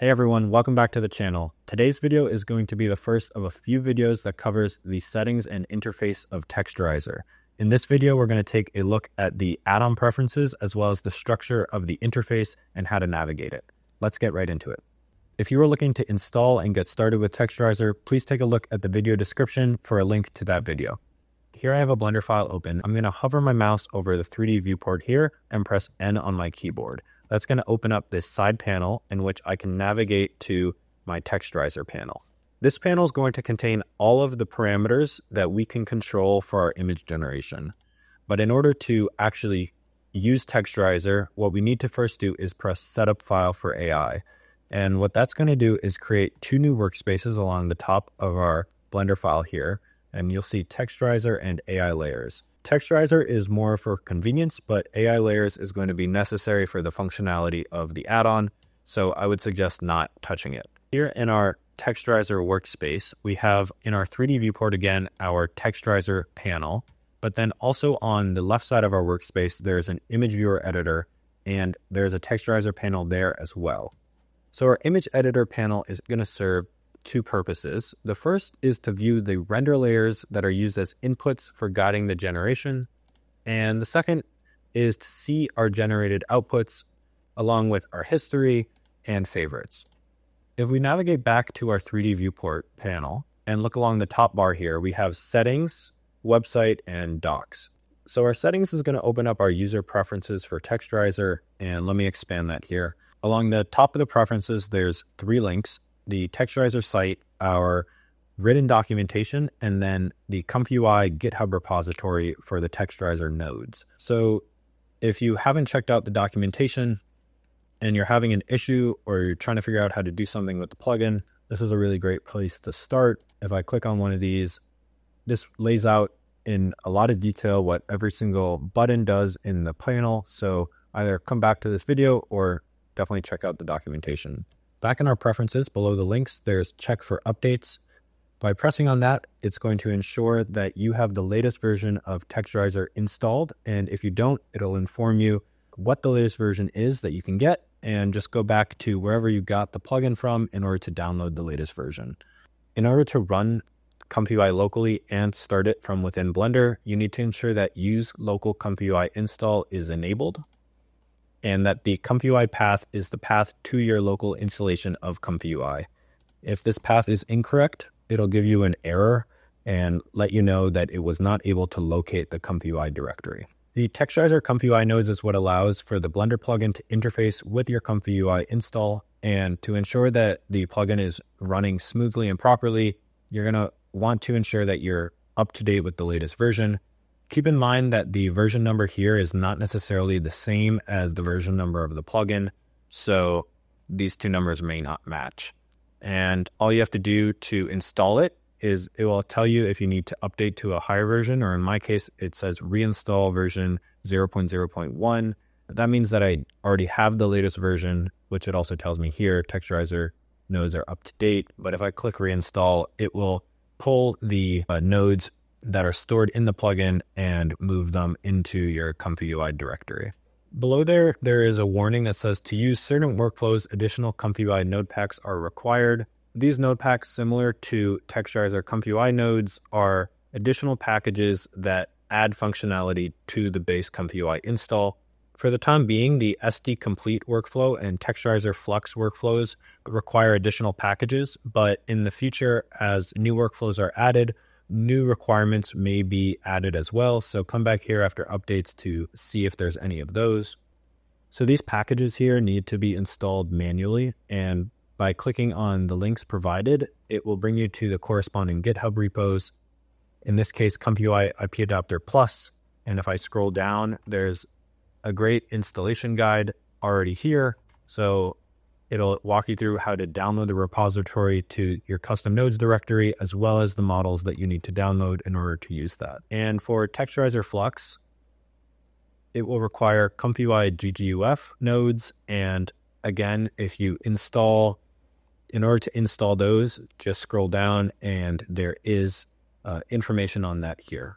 Hey everyone, welcome back to the channel. Today's video is going to be the first of a few videos that covers the settings and interface of Texturaizer. In this video, we're going to take a look at the add-on preferences as well as the structure of the interface and how to navigate it. Let's get right into it. If you are looking to install and get started with Texturaizer, please take a look at the video description for a link to that video. Here I have a Blender file open. I'm going to hover my mouse over the 3D viewport here and press N on my keyboard that's going to open up this side panel in which I can navigate to my texturaizer panel. This panel is going to contain all of the parameters that we can control for our image generation. But in order to actually use texturaizer, what we need to first do is press setup file for AI. And what that's going to do is create two new workspaces along the top of our Blender file here. And you'll see texturaizer and AI layers. Texturaizer is more for convenience, but AI layers is going to be necessary for the functionality of the add-on, so I would suggest not touching it. Here in our Texturaizer workspace, we have in our 3D viewport again our Texturaizer panel, but then also on the left side of our workspace, there's an image viewer editor and there's a Texturaizer panel there as well. So our image editor panel is going to serve two purposes. The first is to view the render layers that are used as inputs for guiding the generation. And the second is to see our generated outputs along with our history and favorites. If we navigate back to our 3D viewport panel and look along the top bar here, we have settings, website, and docs. So our settings is going to open up our user preferences for Texturaizer, and let me expand that here. Along the top of the preferences, there's three links the Texturaizer site, our written documentation, and then the ComfyUI GitHub repository for the Texturaizer nodes. So if you haven't checked out the documentation and you're having an issue or you're trying to figure out how to do something with the plugin, this is a really great place to start. If I click on one of these, this lays out in a lot of detail what every single button does in the panel. So either come back to this video or definitely check out the documentation. Back in our preferences below the links, there's check for updates. By pressing on that, it's going to ensure that you have the latest version of Texturaizer installed. And if you don't, it'll inform you what the latest version is that you can get and just go back to wherever you got the plugin from in order to download the latest version. In order to run ComfyUI locally and start it from within Blender, you need to ensure that use local ComfyUI install is enabled and that the ComfyUI path is the path to your local installation of ComfyUI. If this path is incorrect, it'll give you an error and let you know that it was not able to locate the ComfyUI directory. The Texturaizer ComfyUI nodes is what allows for the Blender plugin to interface with your ComfyUI install. And to ensure that the plugin is running smoothly and properly, you're going to want to ensure that you're up to date with the latest version. Keep in mind that the version number here is not necessarily the same as the version number of the plugin, so these two numbers may not match. And all you have to do to install it is it will tell you if you need to update to a higher version, or in my case, it says reinstall version 0.0.1. That means that I already have the latest version, which it also tells me here, Texturaizer nodes are up to date. But if I click reinstall, it will pull the uh, nodes that are stored in the plugin and move them into your ComfyUI directory. Below there, there is a warning that says to use certain workflows, additional ComfyUI node packs are required. These node packs, similar to Texturaizer ComfyUI nodes, are additional packages that add functionality to the base ComfyUI install. For the time being, the SD Complete workflow and Texturaizer Flux workflows require additional packages, but in the future, as new workflows are added, new requirements may be added as well. So come back here after updates to see if there's any of those. So these packages here need to be installed manually. And by clicking on the links provided, it will bring you to the corresponding GitHub repos. In this case, ComfyUI IP Adapter Plus. And if I scroll down, there's a great installation guide already here. So It'll walk you through how to download the repository to your custom nodes directory, as well as the models that you need to download in order to use that. And for Texturaizer Flux, it will require ComfyUI GGUF nodes. And again, if you install, in order to install those, just scroll down and there is uh, information on that here.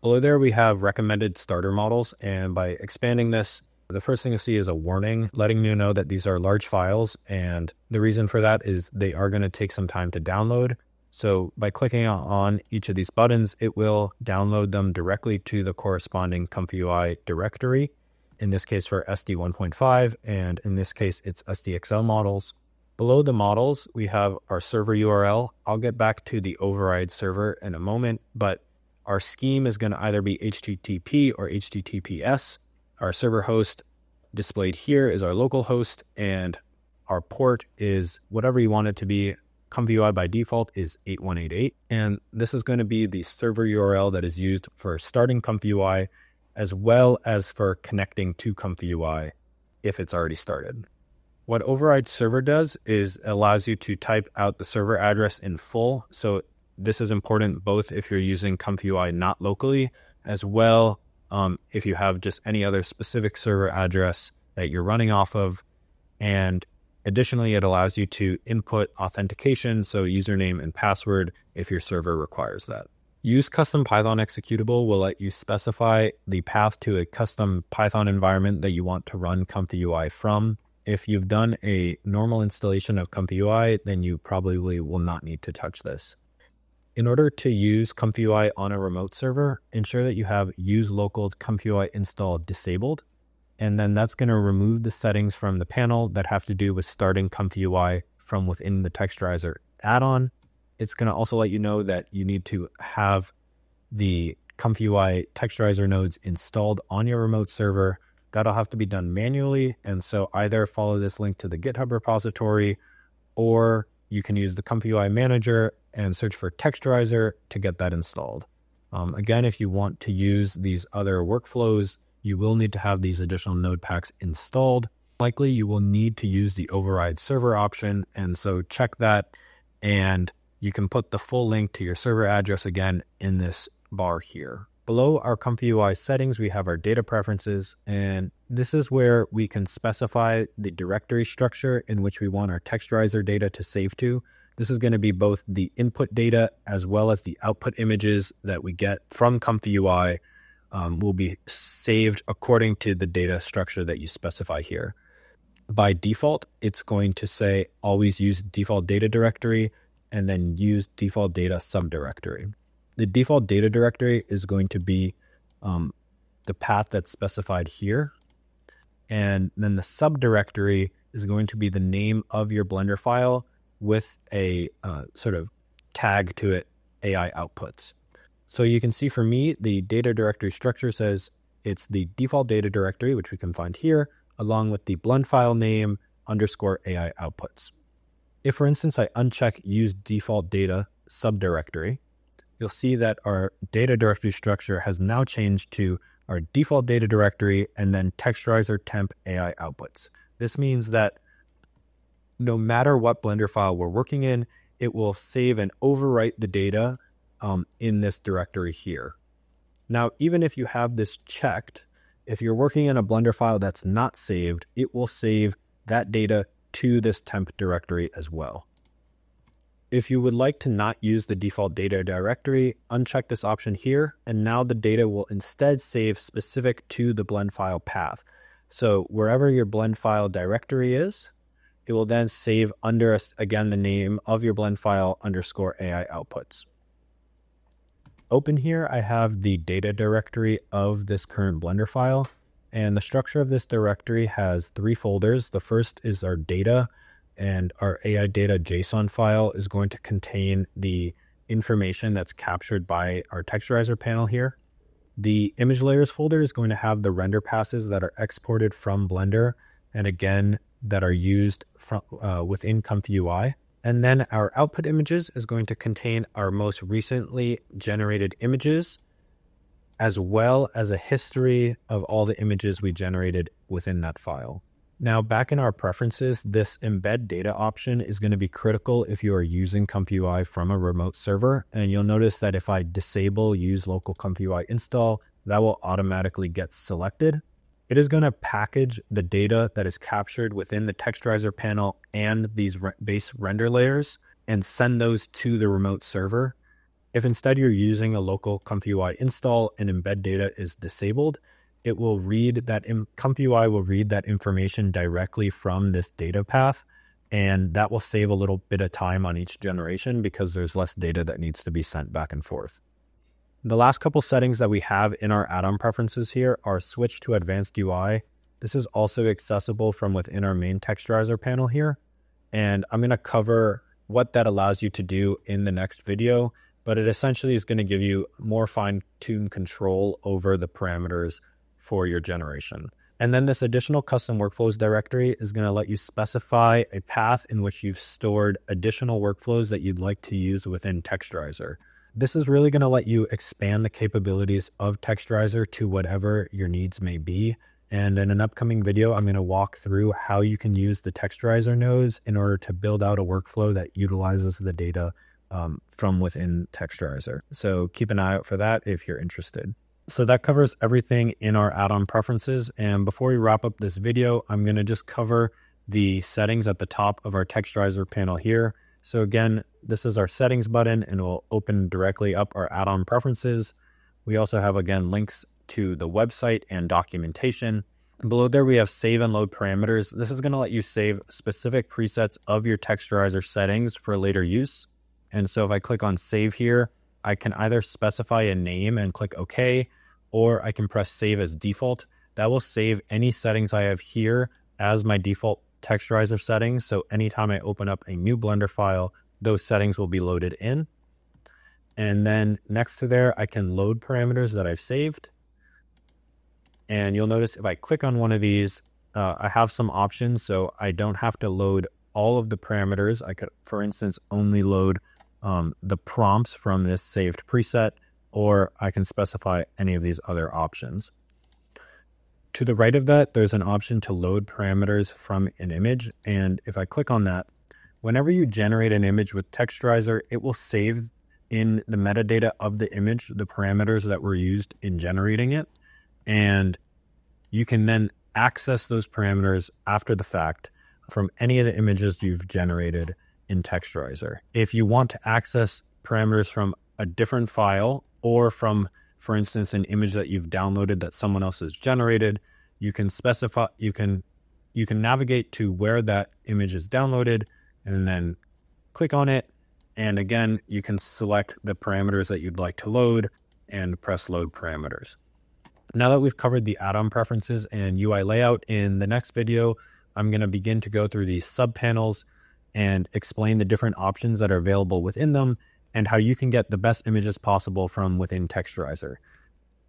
Below there, we have recommended starter models. And by expanding this, The first thing you see is a warning letting you know that these are large files. And the reason for that is they are going to take some time to download. So by clicking on each of these buttons, it will download them directly to the corresponding Comfy UI directory. In this case for SD 1.5, and in this case, it's SDXL models. Below the models, we have our server URL. I'll get back to the override server in a moment, but our scheme is going to either be HTTP or HTTPS. Our server host displayed here is our local host, and our port is whatever you want it to be. ComfyUI by default is 8188. And this is going to be the server URL that is used for starting ComfyUI as well as for connecting to ComfyUI if it's already started. What override server does is allows you to type out the server address in full. So this is important both if you're using ComfyUI not locally, as well um, if you have just any other specific server address that you're running off of. And additionally, it allows you to input authentication, so username and password, if your server requires that. Use custom Python executable will let you specify the path to a custom Python environment that you want to run Comfy UI from. If you've done a normal installation of Comfy UI, then you probably will not need to touch this. In order to use ComfyUI on a remote server, ensure that you have use local ComfyUI install disabled. And then that's going to remove the settings from the panel that have to do with starting ComfyUI from within the Texturaizer add-on. It's going to also let you know that you need to have the ComfyUI Texturaizer nodes installed on your remote server. That'll have to be done manually. And so either follow this link to the GitHub repository or you can use the ComfyUI manager and search for Texturaizer to get that installed. Um, again, if you want to use these other workflows, you will need to have these additional node packs installed. Likely, you will need to use the override server option. And so check that. And you can put the full link to your server address again in this bar here. Below our ComfyUI settings, we have our data preferences, and this is where we can specify the directory structure in which we want our texturaizer data to save to. This is going to be both the input data as well as the output images that we get from ComfyUI um, will be saved according to the data structure that you specify here. By default, it's going to say always use default data directory and then use default data subdirectory. The default data directory is going to be um, the path that's specified here. And then the subdirectory is going to be the name of your Blender file with a uh, sort of tag to it, AI outputs. So you can see for me, the data directory structure says it's the default data directory, which we can find here, along with the blend file name underscore AI outputs. If, for instance, I uncheck use default data subdirectory, you'll see that our data directory structure has now changed to our default data directory and then texturaizer temp AI outputs. This means that no matter what Blender file we're working in, it will save and overwrite the data um, in this directory here. Now, even if you have this checked, if you're working in a Blender file that's not saved, it will save that data to this temp directory as well. If you would like to not use the default data directory, uncheck this option here, and now the data will instead save specific to the blend file path. So wherever your blend file directory is, it will then save under, again, the name of your blend file underscore AI outputs. Open here, I have the data directory of this current Blender file. And the structure of this directory has three folders. The first is our data, and our AI data JSON file is going to contain the information that's captured by our texturaizer panel here. The image layers folder is going to have the render passes that are exported from Blender and again that are used from, uh, within ComfyUI. And then our output images is going to contain our most recently generated images, as well as a history of all the images we generated within that file. Now, back in our preferences, this embed data option is going to be critical if you are using ComfyUI from a remote server. And you'll notice that if I disable use local ComfyUI install, that will automatically get selected it is going to package the data that is captured within the texturaizer panel and these re- base render layers and send those to the remote server. If instead you're using a local ComfyUI install and embed data is disabled, it will read that comfy UI will read that information directly from this data path. And that will save a little bit of time on each generation because there's less data that needs to be sent back and forth. The last couple settings that we have in our add-on preferences here are switch to advanced UI. This is also accessible from within our main texturaizer panel here. And I'm going to cover what that allows you to do in the next video, but it essentially is going to give you more fine-tuned control over the parameters for your generation. And then this additional custom workflows directory is going to let you specify a path in which you've stored additional workflows that you'd like to use within Texturaizer. This is really going to let you expand the capabilities of Texturaizer to whatever your needs may be. And in an upcoming video, I'm going to walk through how you can use the Texturaizer nodes in order to build out a workflow that utilizes the data um, from within Texturaizer. So keep an eye out for that if you're interested. So that covers everything in our add-on preferences. And before we wrap up this video, I'm going to just cover the settings at the top of our texturaizer panel here. So again, this is our settings button and it will open directly up our add-on preferences. We also have again links to the website and documentation. Below there, we have save and load parameters. This is going to let you save specific presets of your texturaizer settings for later use. And so if I click on save here, I can either specify a name and click OK, or I can press save as default. That will save any settings I have here as my default texturaizer settings. So anytime I open up a new Blender file, those settings will be loaded in. And then next to there, I can load parameters that I've saved. And you'll notice if I click on one of these, uh, I have some options. So I don't have to load all of the parameters. I could, for instance, only load um, the prompts from this saved preset, or I can specify any of these other options. To the right of that, there's an option to load parameters from an image. And if I click on that, whenever you generate an image with Texturaizer, it will save in the metadata of the image the parameters that were used in generating it. And you can then access those parameters after the fact from any of the images you've generated in Texturaizer. If you want to access parameters from a different file or from, for instance, an image that you've downloaded that someone else has generated, you can specify, you can, you can navigate to where that image is downloaded and then click on it. And again, you can select the parameters that you'd like to load and press load parameters. Now that we've covered the add-on preferences and UI layout in the next video, I'm going to begin to go through these subpanels and explain the different options that are available within them and how you can get the best images possible from within Texturaizer.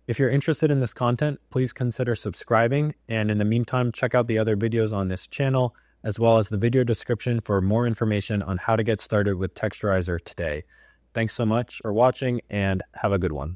If you're interested in this content, please consider subscribing. And in the meantime, check out the other videos on this channel, as well as the video description for more information on how to get started with Texturaizer today. Thanks so much for watching and have a good one.